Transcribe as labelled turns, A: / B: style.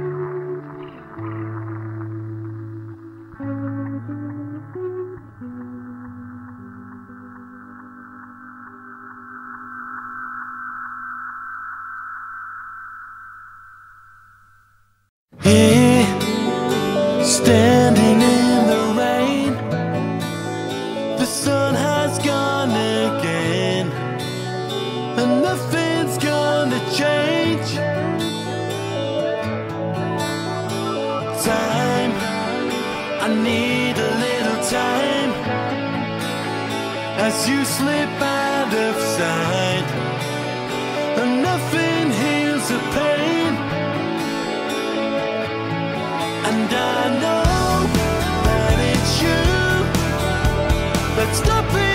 A: you
B: as you slip out of sight, and nothing heals the pain. And I know that it's you that's stopping